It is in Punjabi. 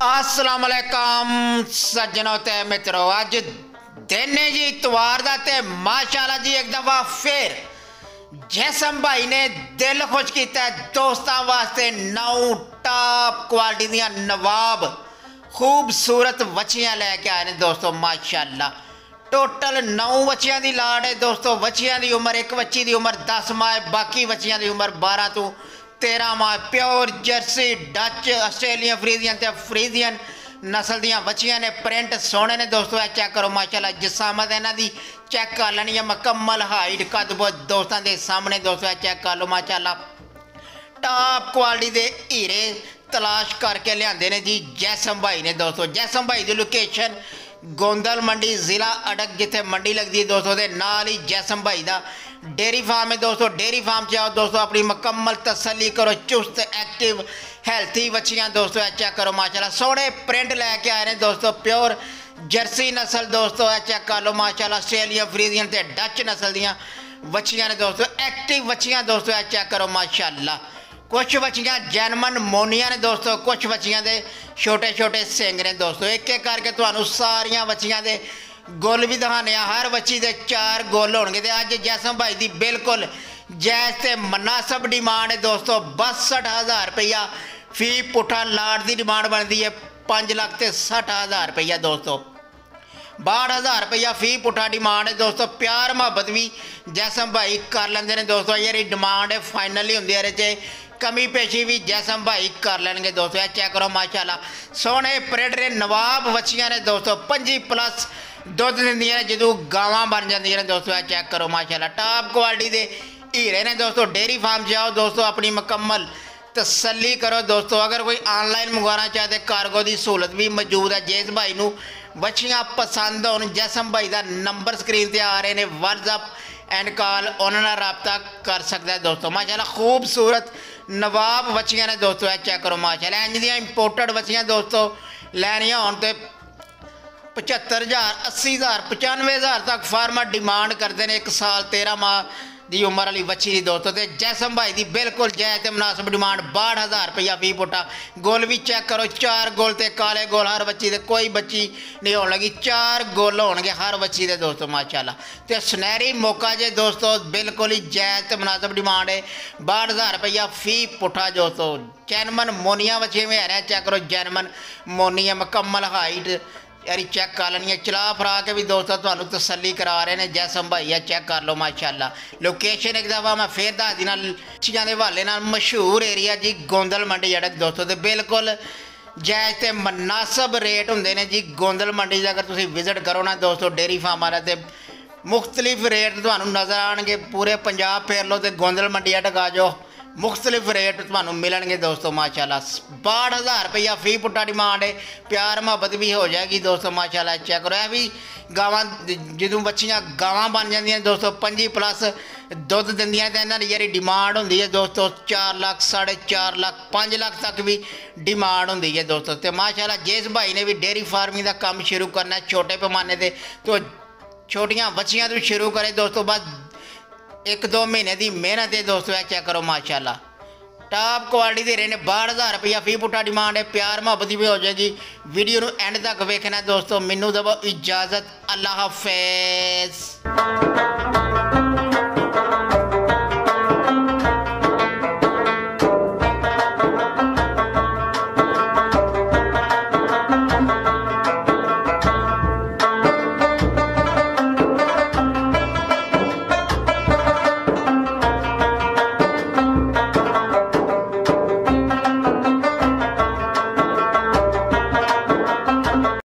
ਅਸਲਾਮ ਅਲੈਕਮ ਸੱਜਣੋ ਤੇ ਮਿੱਤਰੋ, ਅੱਜ ਦਿਨ ਹੈ ਜੀ, ਇਤਵਾਰ ਦਾ ਤੇ ਮਾਸ਼ਾਅੱਲਾ ਜੀ, ਇੱਕ ਦਫਾ ਫੇਰ ਜੈਸਮ ਭਾਈ ਨੇ ਦਿਲ ਖੁਸ਼ ਕੀਤਾ ਦੋਸਤਾਂ ਵਾਸਤੇ ਨੌ ਟਾਪ ਕੁਆਲਿਟੀ ਦੀਆਂ ਨਵਾਬ ਖੂਬਸੂਰਤ ਵਛੀਆਂ ਲੈ ਕੇ ਆਏ ਨੇ ਦੋਸਤੋ, ਮਾਸ਼ਾਅੱਲਾ। ਟੋਟਲ 9 ਬੱਚਿਆਂ ਦੀ ਲਾੜ ਹੈ ਦੋਸਤੋ ਬੱਚਿਆਂ ਦੀ ਉਮਰ ਇੱਕ ਬੱਚੀ ਦੀ ਉਮਰ 10 ਮਾਹ ਹੈ, ਬਾਕੀ ਬੱਚਿਆਂ ਦੀ ਉਮਰ 12 ਤੋਂ 13 ਮਾਹ pure Jersey, Dutch, Australian Friesian ਤੇ ਫਰੀਜ਼ੀਅਨ ਨਸਲ ਦੀਆਂ ਬੱਚੀਆਂ ਨੇ ਪ੍ਰਿੰਟ ਸੋਹਣੇ ਨੇ। ਦੋਸਤੋ, ਇਹ ਚੈੱਕ ਕਰੋ, ਮਾਸ਼ਾਅੱਲਾ ਜਿਸਾਮਤ ਇਹਨਾਂ ਦੀ ਚੈੱਕ ਕਰ ਲੈਣੀ ਹੈ ਮੁਕੰਮਲ ਹਾਈਟ ਕੱਦ ਬਹੁਤ ਦੋਸਤਾਂ ਦੇ ਸਾਹਮਣੇ। ਦੋਸਤੋ, ਇਹ ਚੈੱਕ ਕਰ ਲਓ, ਮਾਸ਼ਾਅੱਲਾ। ਟਾਪ ਕੁਆਲਿਟੀ ਦੇ ਹੀਰੇ ਤਲਾਸ਼ ਕਰਕੇ ਲਿਆਂਦੇ ਨੇ ਜੀ ਜੈਸਮ ਭਾਈ ਨੇ। ਦੋਸਤੋ, ਜੈਸਮ ਭਾਈ ਦੀ ਲੋਕੇਸ਼ਨ ਗੋਂਦਲ ਮੰਡੀ ਜ਼ਿਲ੍ਹਾ ਅਡਕ, ਜਿੱਥੇ ਮੰਡੀ ਲੱਗਦੀ ਹੈ ਦੋਸਤੋ, ਦੇ ਨਾਲ ਹੀ ਜੈਸਮ ਭਾਈ ਦਾ ਡੇਰੀ ਫਾਰਮ ਹੈ ਦੋਸਤੋ, ਡੇਰੀ ਫਾਰਮ 'ਚ ਆਓ ਦੋਸਤੋ, ਆਪਣੀ ਮੁਕੰਮਲ ਤਸੱਲੀ ਕਰੋ, ਚੁਸਤ ਐਕਟਿਵ ਹੈਲਥੀ ਬੱਚੀਆਂ ਦੋਸਤੋ, ਇਹ ਚੈੱਕ ਕਰੋ, ਮਾਸ਼ਾਅੱਲਾ, ਸੋਹਣੇ ਪ੍ਰਿੰਟ ਲੈ ਕੇ ਆਏ ਨੇ ਦੋਸਤੋ ਪਿਓਰ ਜਰਸੀ ਨਸਲ ਦੋਸਤੋ, ਇਹ ਚੈੱਕ ਕਰ ਲਓ, ਮਾਸ਼ਾਅੱਲਾ, ਆਸਟ੍ਰੇਲੀਆ, ਫਰੀਜ਼ੀਅਨ ਤੇ ਡੱਚ ਨਸਲ ਦੀਆਂ ਬੱਚੀਆਂ ਨੇ ਦੋਸਤੋ ਐਕਟਿਵ ਬੱਚੀਆਂ ਦੋਸਤੋ, ਇਹ ਚੈੱਕ ਕਰੋ, ਮਾਸ਼ਾਅੱਲਾ। ਕੁਝ ਬੱਚੀਆਂ ਜੈਨਮਨ ਮੋਨੀਆਂ ਨੇ ਦੋਸਤੋ ਕੁਝ ਬੱਚੀਆਂ ਦੇ ਛੋਟੇ ਛੋਟੇ ਸਿੰਗ ਨੇ ਦੋਸਤੋ। ਇੱਕ ਇੱਕ ਕਰਕੇ ਤੁਹਾਨੂੰ ਸਾਰੀਆਂ ਬੱਚੀਆਂ ਦੇ ਗੁੱਲ ਵੀ ਦਿਖਾਣੇ ਆ ਹਰ ਬੱਚੀ ਦੇ ਚਾਰ ਗੁੱਲ ਹੋਣਗੇ ਤੇ ਅੱਜ ਜੈਸਮ ਭਾਈ ਦੀ ਬਿਲਕੁਲ ਜੈਸ ਤੇ ਮਨਾਸਬ ਡਿਮਾਂਡ ਹੈ ਦੋਸਤੋ। 62000 ਰੁਪਇਆ ਫੀ ਪੁੱਠਾ ਲਾੜ ਦੀ ਡਿਮਾਂਡ ਬਣਦੀ ਹੈ। 5 ਲੱਖ ਤੇ 60000 ਰੁਪਇਆ ਦੋਸਤੋ। 62000 ਰੁਪਇਆ ਫੀ ਪੁੱਠਾ ਡਿਮਾਂਡ ਹੈ। ਦੋਸਤੋ, ਪਿਆਰ ਮੁਹੱਬਤ ਵੀ ਜੈਸਮ ਭਾਈ ਕਰ ਲੈਂਦੇ ਨੇ। ਦੋਸਤੋ, ਇਹ ਡਿਮਾਂਡ ਹੈ ਫਾਈਨਲੀ ਹੁੰਦੀ ਹੈ ਇਹਦੇ 'ਚ। ਕਮੀ ਪੇਸ਼ੀ ਵੀ ਜੈਸਮ ਭਾਈ ਕਰ ਲੈਣਗੇ। ਦੋਸਤੋ, ਇਹ ਚੈੱਕ ਕਰੋ, ਮਾਸ਼ਾਅੱਲਾ। ਸੋਹਣੇ ਪ੍ਰੇਡਰੇ ਨਵਾਬ ਬੱਚੀਆਂ ਨੇ ਦੋਸਤੋ 25 ਪਲੱਸ ਦੁੱਧ ਦਿੰਦੀਆਂ ਨੇ, ਜਦੋਂ ਗਾਵਾਂ ਬਣ ਜਾਂਦੀਆਂ ਨੇ। ਦੋਸਤੋ, ਇਹ ਚੈੱਕ ਕਰੋ, ਮਾਸ਼ਾਅੱਲਾ। ਟਾਪ ਕੁਆਲਿਟੀ ਦੇ ਹੀਰੇ ਨੇ। ਦੋਸਤੋ ਡੇਰੀ ਫਾਰਮ ਜਾਓ। ਦੋਸਤੋ, ਆਪਣੀ ਮੁਕੰਮਲ ਤਸੱਲੀ ਕਰੋ ਦੋਸਤੋ, ਅਗਰ ਕੋਈ ਆਨਲਾਈਨ ਮੰਗਵਾਉਣਾ ਚਾਹਤੇ ਕਾਰਗੋ ਦੀ ਸਹੂਲਤ ਵੀ ਮੌਜੂਦ ਹੈ। ਜੇਸ ਭਾਈ ਨੂੰ ਬੱਚੀਆਂ ਪਸੰਦ ਹੋਣ, ਜੈਸਮ ਭਾਈ ਦਾ ਨੰਬਰ ਸਕਰੀਨ ਤੇ ਆ ਰਹੇ ਨੇ, WhatsApp ਐਂਡ ਕਾਲ ਉਹਨਾਂ ਨਾਲ ਰਾਬਤਾ ਕਰ ਸਕਦਾ ਦੋਸਤੋ। ਮਾਸ਼ਾਅੱਲਾ, ਖੂਬਸੂਰਤ ਨਵਾਬ ਬੱਚੀਆਂ ਨੇ ਦੋਸਤੋ, ਇਹ ਚੈੱਕ ਕਰੋ, ਮਾਸ਼ਾਅੱਲਾ। ਇੰਜ ਦੀਆਂ ਇੰਪੋਰਟਡ ਬੱਚੀਆਂ ਦੋਸਤੋ ਲੈਣੀਆਂ ਹੋਣ ਤੇ 75000 80000 95000 ਤੱਕ ਫਾਰਮਰ ਡਿਮਾਂਡ ਕਰਦੇ ਨੇ। 1 ਸਾਲ 13 ਮਾਹ ਦੀ ਉਮਰ ਵਾਲੀ ਬੱਚੀ ਦੀ ਦੋਸਤੋ ਤੇ ਜੈਸਮ ਭਾਈ ਦੀ ਬਿਲਕੁਲ ਜਾਇਜ਼ ਤੇ ਮੁਨਾਸਬ ਡਿਮਾਂਡ 62000 ਰੁਪਇਆ ਫੀ ਪੁੱਟਾ ਗੋਲ ਵੀ ਚੈੱਕ ਕਰੋ, ਚਾਰ ਗੋਲ ਤੇ ਕਾਲੇ ਗੋਲ, ਹਰ ਬੱਚੀ ਦੇ ਕੋਈ ਬੱਚੀ ਨਹੀਂ ਹੋਣ ਲੱਗੀ। ਚਾਰ ਗੋਲ ਹੋਣਗੇ ਹਰ ਬੱਚੀ ਦੇ ਦੋਸਤੋ, ਮਾਸ਼ਾਅੱਲਾ। ਤੇ ਸੁਨਹਿਰੀ ਮੌਕਾ ਜੇ ਦੋਸਤੋ, ਬਿਲਕੁਲ ਹੀ ਜਾਇਜ਼ ਤੇ ਮੁਨਾਸਬ ਡਿਮਾਂਡ ਹੈ 62000 ਰੁਪਇਆ ਫੀ ਪੁੱਠਾ ਦੋਸਤੋ। ਜੈਨਮਨ ਮੋਨੀਆ ਬੱਚੇ ਵਿੱਚ ਆ ਚੈੱਕ ਕਰੋ ਜੈਨਮਨ ਮੋਨੀਆ ਮੁਕੰਮਲ ਹਾਈਟ ਯਾਰੀ ਚੈੱਕ ਕਰ ਲੈਣੀ ਹੈ। ਚਲਾ ਫਰਾ ਕੇ ਵੀ ਦੋਸਤੋ, ਤੁਹਾਨੂੰ ਤਸੱਲੀ ਕਰਾ ਰਹੇ ਨੇ। ਜੈਸਮ ਭਾਈ ਆ ਚੈੱਕ ਕਰ ਲਓ, ਮਾਸ਼ਾਅੱਲਾ। ਲੋਕੇਸ਼ਨ ਇੱਕ ਦਫਾ ਮੈਂ ਫੇਰ ਦੱਸ ਦਿਨਾਂ। ਚੀਜ਼ਾਂ ਦੇ ਹਵਾਲੇ ਨਾਲ ਮਸ਼ਹੂਰ ਏਰੀਆ ਜੀ, ਗੋਂਦਲ ਮੰਡੀ ਜਿਹੜਾ ਦੋਸਤੋ ਤੇ ਬਿਲਕੁਲ ਜਾਇਜ਼ ਤੇ ਮਨਾਸਬ ਰੇਟ ਹੁੰਦੇ ਨੇ ਜੀ। ਗੋਂਦਲ ਮੰਡੀ ਦਾ ਅਗਰ ਤੁਸੀਂ ਵਿਜ਼ਿਟ ਕਰੋ ਨਾ ਦੋਸਤੋ ਡੇਰੀ ਫਾਰਮ ਵਾਲਾ ਤੇ ਮੁxtਲਿਫ ਰੇਟ ਤੁਹਾਨੂੰ ਨਜ਼ਰ ਆਣਗੇ ਪੂਰੇ ਪੰਜਾਬ ਫੇਰ ਲਓ ਤੇ ਗੋਂਦਲ ਮੰਡੀ ਅਟਕ ਆ ਜਾਓ। ਮੁxtਲਿਫ ਰੇਟ ਤੁਹਾਨੂੰ ਮਿਲਣਗੇ ਦੋਸਤੋ, ਮਾਸ਼ਾਅੱਲਾ। 62000 ਰੁਪਇਆ ਫੀ ਪੁੱਟਾ ਡਿਮਾਂਡ ਹੈ ਪਿਆਰ ਮੁਹੱਬਤ ਵੀ ਹੋ ਜਾਏਗੀ ਦੋਸਤੋ, ਮਾਸ਼ਾਅੱਲਾ। ਚੈੱਕ ਕਰੋ ਇਹ ਵੀ ਗਾਵਾਂ, ਜਦੋਂ ਬੱਚੀਆਂ ਗਾਵਾਂ ਬਣ ਜਾਂਦੀਆਂ ਦੋਸਤੋ 5 ਪਲੱਸ ਦੁੱਧ ਦਿੰਦੀਆਂ ਤਾਂ ਇਹਨਾਂ ਦੀ ਜਿਹੜੀ ਡਿਮਾਂਡ ਹੁੰਦੀ ਹੈ ਦੋਸਤੋ 4 ਲੱਖ 4.5 ਲੱਖ 5 ਲੱਖ ਤੱਕ ਵੀ ਡਿਮਾਂਡ ਹੁੰਦੀ ਹੈ ਦੋਸਤੋ। ਤੇ ਮਾਸ਼ਾਅੱਲਾ, ਜੇਸ ਭਾਈ ਨੇ ਵੀ ਡੇਰੀ ਫਾਰਮਿੰਗ ਦਾ ਕੰਮ ਸ਼ੁਰੂ ਕਰਨਾ, ਛੋਟੇ ਪੈਮਾਨੇ ਤੇ ਤੋਂ ਛੋਟੀਆਂ ਬੱਚੀਆਂ ਤੋਂ ਸ਼ੁਰੂ ਕਰੇ ਦੋਸਤੋ, ਬਸ ਇੱਕ ਦੋ ਮਹੀਨੇ ਦੀ ਮਿਹਨਤ ਹੈ ਦੋਸਤੋ ਇਹ ਚੈੱਕ ਕਰੋ, ਮਾਸ਼ਾਅੱਲਾ। ਟਾਪ ਕੁਆਲਿਟੀ ਦੇ ਰਹੇ ਨੇ 62000 ਰੁਪਇਆ ਫੀ ਪੁੱਟਾ ਡਿਮਾਂਡ ਹੈ, ਪਿਆਰ ਮੁਹੱਬਤ ਵੀ ਹੋ ਜਾਏਗੀ। ਵੀਡੀਓ ਨੂੰ ਐਂਡ ਤੱਕ ਵੇਖਣਾ ਦੋਸਤੋ, ਮੈਨੂੰ ਦਵੋ ਇਜਾਜ਼ਤ ਅੱਲਾ ਹਾਫਿਜ਼।